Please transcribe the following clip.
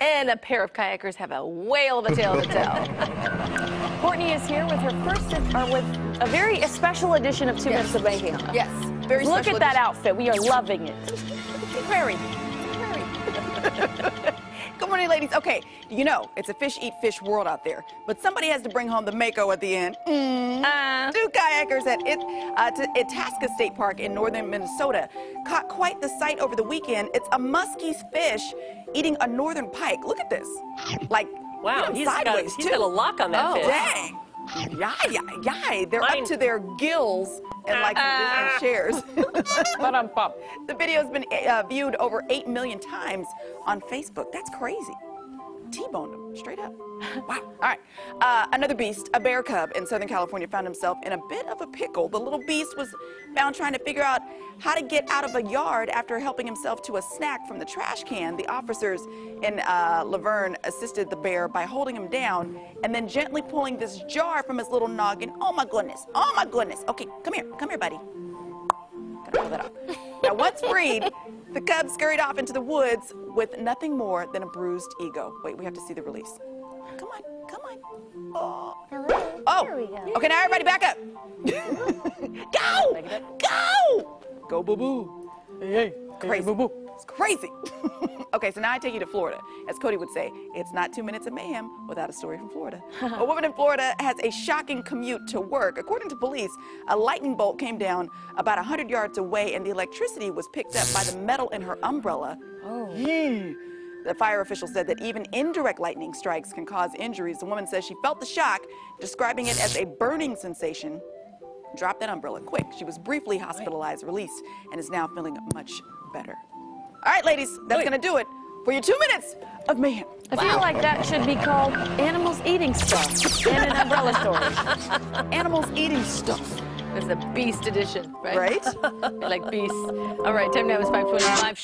And a pair of kayakers have a whale of a tale to tell. Courtney is here with her first, or with a very special edition of Two Minutes of Mayhem. Yes, very Look at that outfit. We are loving it. Very. Ladies. Okay, you know, it's a fish eat fish world out there, but somebody has to bring home the mako at the end. Mm. Uh, Two kayakers at it, uh, to Itasca State Park in northern Minnesota caught quite the sight over the weekend. It's a muskie's fish eating a northern pike. Look at this. Like, Wow, he's got, he's got a lock on that Oh, fish. Dang. Yeah, yeah, yeah. They're Mine- up to their gills and like Uh, and shares. the video has been uh, viewed over 8 million times on Facebook. That's crazy. T-boned him straight up. Wow. All right. Uh, another beast, a bear cub in Southern California, found himself in a bit of a pickle. The little beast was found trying to figure out how to get out of a yard after helping himself to a snack from the trash can. The officers in uh, La Verne assisted the bear by holding him down and then gently pulling this jar from his little noggin. Oh my goodness. Oh my goodness. Okay, come here. Come here, buddy. Gotta pull that off. Now, once freed, the cub scurried off into the woods with nothing more than a bruised ego. Wait, we have to see the release. Come on, come on. Oh. Oh. There we go. Okay, now everybody back up. go! Go! Go, boo boo. Hey, hey, Crazy. boo-boo. It's crazy. okay, so now I take you to Florida. As Cody would say, it's not two minutes of mayhem without a story from Florida. a woman in Florida has a shocking commute to work. According to police, a lightning bolt came down about 100 yards away and the electricity was picked up by the metal in her umbrella. Oh. Hmm. The fire official said that even indirect lightning strikes can cause injuries. The woman says she felt the shock, describing it as a burning sensation. Drop that umbrella quick. She was briefly hospitalized, released, and is now feeling much better. All right, ladies, that's going to do it for your two minutes of mayhem. I feel like that should be called animals eating stuff in an umbrella story. Animals eating stuff, It's a beast edition, right? right? Like beasts. All right, time now is 525.